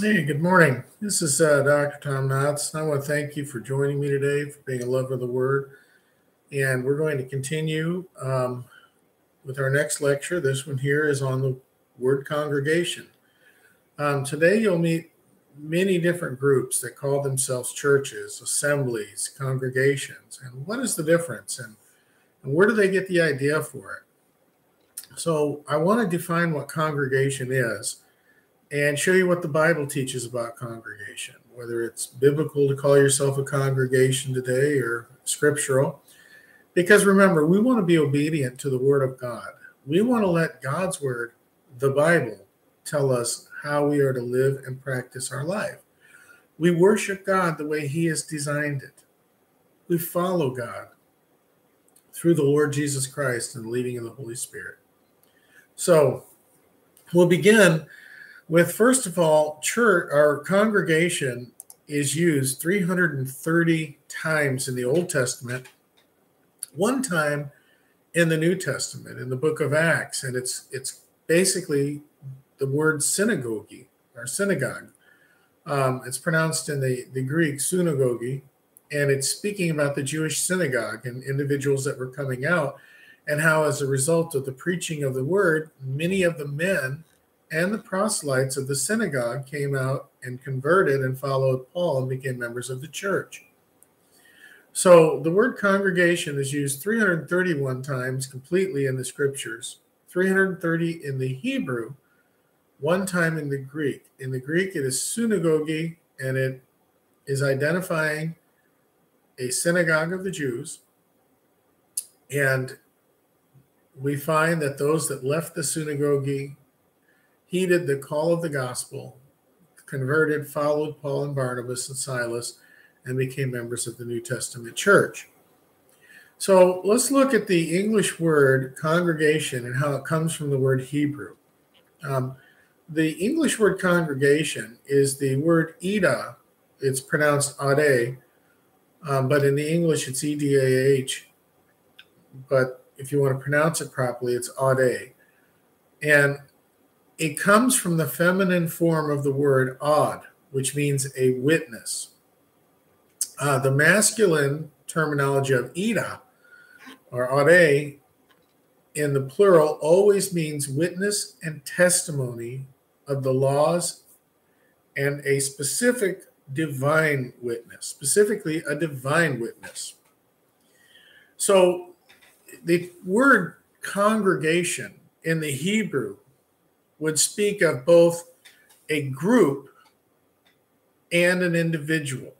Hey, good morning. This is uh, Dr. Tom Knotts. I want to thank you for joining me today, for being a lover of the Word. And we're going to continue um, with our next lecture. This one here is on the word congregation. Um, today, you'll meet many different groups that call themselves churches, assemblies, congregations. And what is the difference? And, and where do they get the idea for it? So, I want to define what congregation is and show you what the Bible teaches about congregation, whether it's biblical to call yourself a congregation today or scriptural. Because remember, we want to be obedient to the Word of God. We want to let God's Word, the Bible, tell us how we are to live and practice our life. We worship God the way He has designed it. We follow God through the Lord Jesus Christ and the leading of the Holy Spirit. So we'll begin with first of all, church our congregation is used 330 times in the Old Testament, one time in the New Testament, in the book of Acts, and it's it's basically the word synagogue or synagogue. Um, it's pronounced in the, the Greek synagogue, and it's speaking about the Jewish synagogue and individuals that were coming out, and how, as a result of the preaching of the word, many of the men and the proselytes of the synagogue came out and converted and followed Paul and became members of the church. So the word congregation is used 331 times completely in the scriptures, 330 in the Hebrew, one time in the Greek. In the Greek, it is synagogue, and it is identifying a synagogue of the Jews. And we find that those that left the synagogue heeded the call of the gospel, converted, followed Paul and Barnabas and Silas, and became members of the New Testament church. So let's look at the English word congregation and how it comes from the word Hebrew. Um, the English word congregation is the word Ida. It's pronounced Ade, um, but in the English it's E D A H. But if you want to pronounce it properly, it's Ade. And it comes from the feminine form of the word odd, which means a witness. Uh, the masculine terminology of ida or ade in the plural always means witness and testimony of the laws and a specific divine witness, specifically a divine witness. So the word congregation in the Hebrew would speak of both a group and an individual.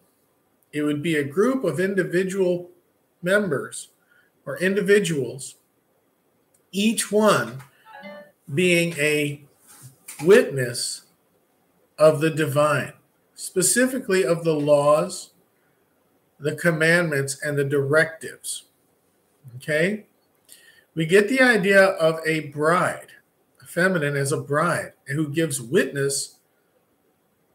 It would be a group of individual members or individuals, each one being a witness of the divine, specifically of the laws, the commandments, and the directives. Okay? We get the idea of a bride feminine as a bride who gives witness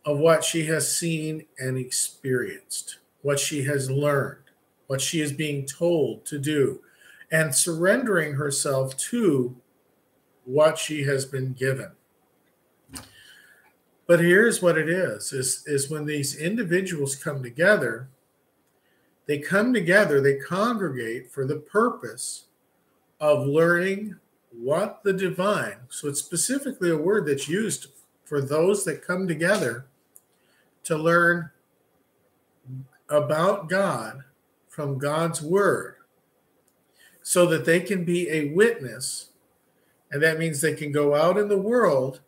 of what she has seen and experienced, what she has learned, what she is being told to do, and surrendering herself to what she has been given. But here's what it is, is, is when these individuals come together, they come together, they congregate for the purpose of learning what the divine, so it's specifically a word that's used for those that come together to learn about God from God's word so that they can be a witness. And that means they can go out in the world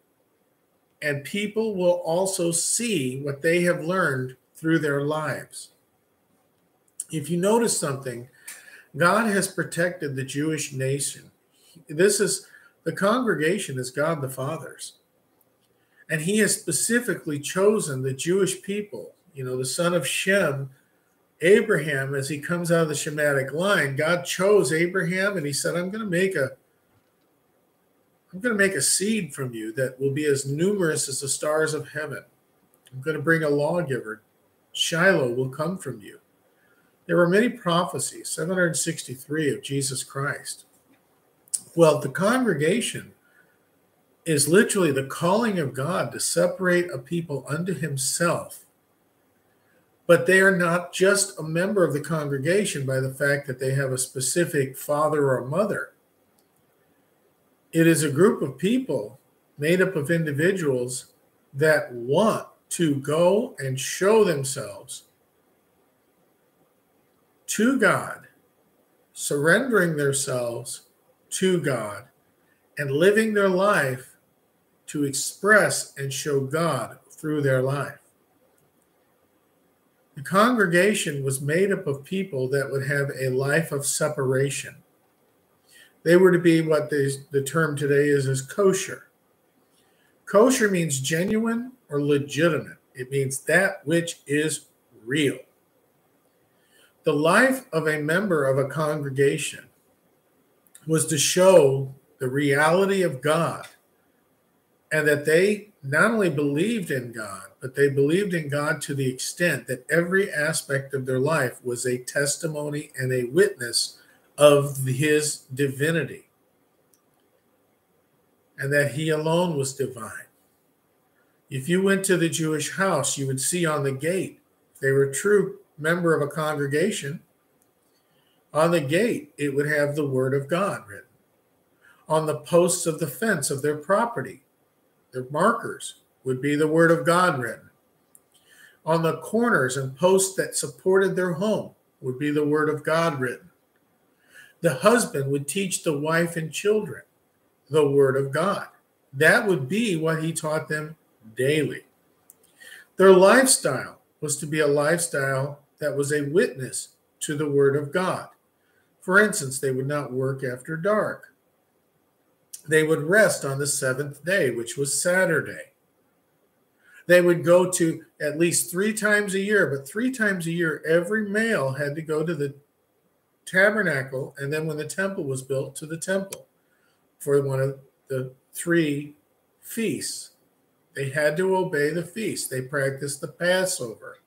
and people will also see what they have learned through their lives. If you notice something, God has protected the Jewish nation this is the congregation is God the Father's. And he has specifically chosen the Jewish people, you know, the son of Shem, Abraham, as he comes out of the Shemitic line. God chose Abraham and he said, I'm going to make a I'm going to make a seed from you that will be as numerous as the stars of heaven. I'm going to bring a lawgiver. Shiloh will come from you. There were many prophecies, 763 of Jesus Christ. Well, the congregation is literally the calling of God to separate a people unto himself. But they are not just a member of the congregation by the fact that they have a specific father or mother. It is a group of people made up of individuals that want to go and show themselves to God, surrendering themselves to God, and living their life to express and show God through their life. The congregation was made up of people that would have a life of separation. They were to be what they, the term today is as kosher. Kosher means genuine or legitimate. It means that which is real. The life of a member of a congregation was to show the reality of God and that they not only believed in God, but they believed in God to the extent that every aspect of their life was a testimony and a witness of his divinity and that he alone was divine. If you went to the Jewish house, you would see on the gate, if they were a true member of a congregation, on the gate, it would have the word of God written. On the posts of the fence of their property, their markers would be the word of God written. On the corners and posts that supported their home would be the word of God written. The husband would teach the wife and children the word of God. That would be what he taught them daily. Their lifestyle was to be a lifestyle that was a witness to the Word of God. For instance, they would not work after dark. They would rest on the seventh day, which was Saturday. They would go to at least three times a year, but three times a year, every male had to go to the tabernacle, and then when the temple was built, to the temple for one of the three feasts. They had to obey the feast. They practiced the Passover.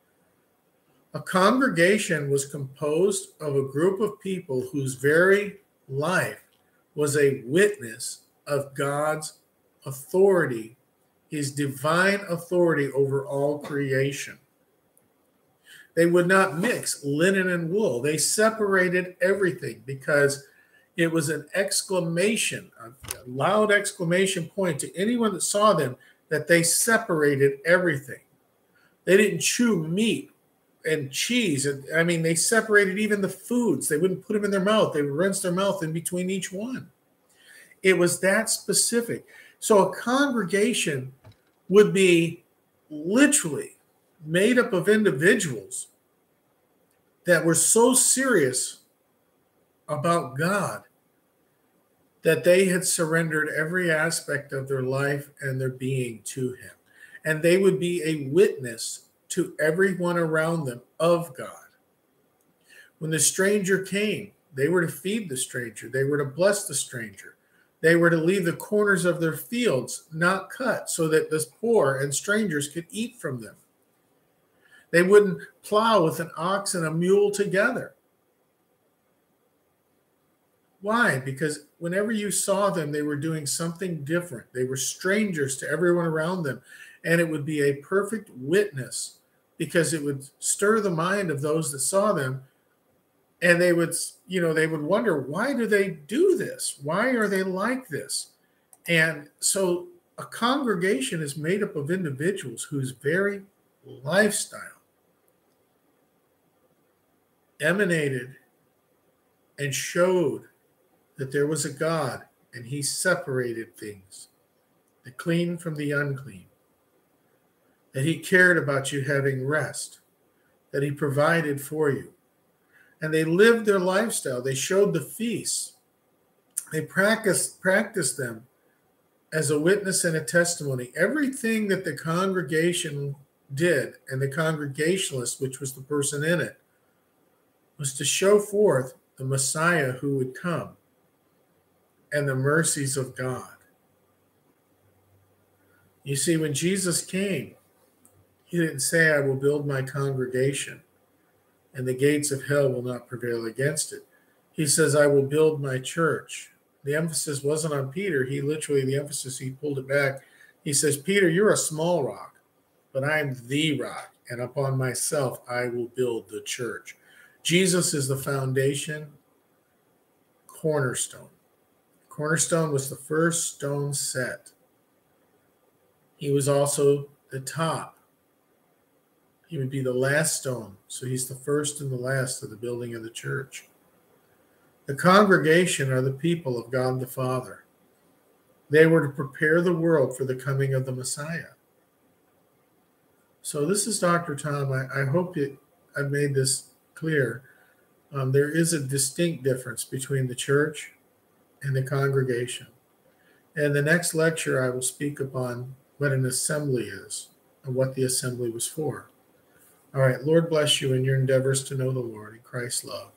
A congregation was composed of a group of people whose very life was a witness of God's authority, his divine authority over all creation. They would not mix linen and wool. They separated everything because it was an exclamation, a loud exclamation point to anyone that saw them that they separated everything. They didn't chew meat and cheese. I mean, they separated even the foods. They wouldn't put them in their mouth. They would rinse their mouth in between each one. It was that specific. So a congregation would be literally made up of individuals that were so serious about God that they had surrendered every aspect of their life and their being to Him. And they would be a witness to everyone around them of God. When the stranger came, they were to feed the stranger, they were to bless the stranger. They were to leave the corners of their fields not cut so that the poor and strangers could eat from them. They wouldn't plow with an ox and a mule together. Why? Because whenever you saw them, they were doing something different. They were strangers to everyone around them. And it would be a perfect witness because it would stir the mind of those that saw them. And they would, you know, they would wonder, why do they do this? Why are they like this? And so a congregation is made up of individuals whose very lifestyle emanated and showed that there was a God and he separated things, the clean from the unclean, that he cared about you having rest, that he provided for you. And they lived their lifestyle. They showed the feasts. They practiced, practiced them as a witness and a testimony. Everything that the congregation did, and the congregationalist, which was the person in it, was to show forth the Messiah who would come and the mercies of God. You see, when Jesus came, he didn't say, I will build my congregation, and the gates of hell will not prevail against it. He says, I will build my church, the emphasis wasn't on Peter. He literally, the emphasis, he pulled it back. He says, Peter, you're a small rock, but I'm the rock, and upon myself I will build the church. Jesus is the foundation, cornerstone. Cornerstone was the first stone set. He was also the top. He would be the last stone. So he's the first and the last of the building of the church. The congregation are the people of God the Father. They were to prepare the world for the coming of the Messiah. So this is Dr. Tom. I, I hope it, I've made this clear. Um, there is a distinct difference between the church and the congregation. And the next lecture, I will speak upon what an assembly is and what the assembly was for. All right, Lord bless you in your endeavors to know the Lord in Christ's love.